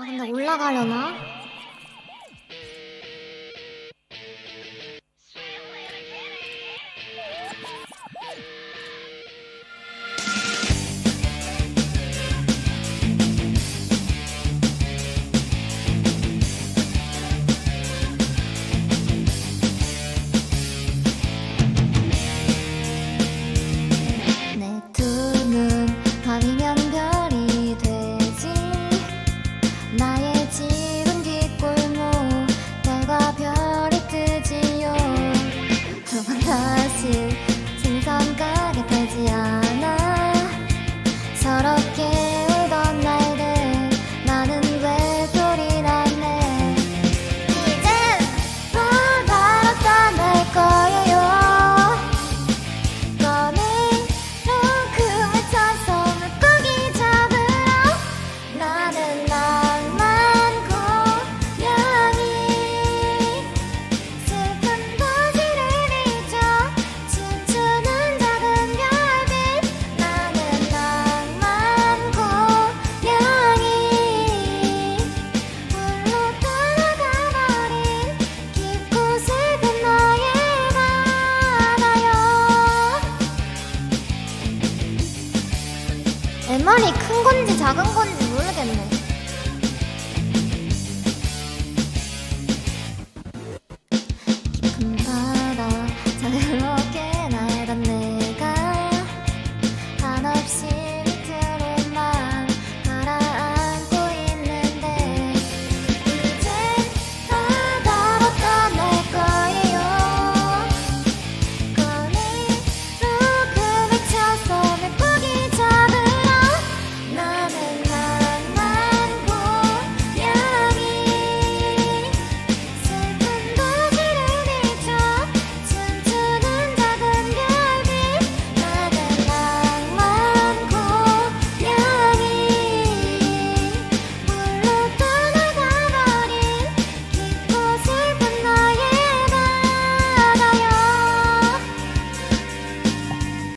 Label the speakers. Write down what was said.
Speaker 1: 아 근데 올라가려나? 내 말이 큰 건지 작은 건지 모르겠네. 깊은 밤.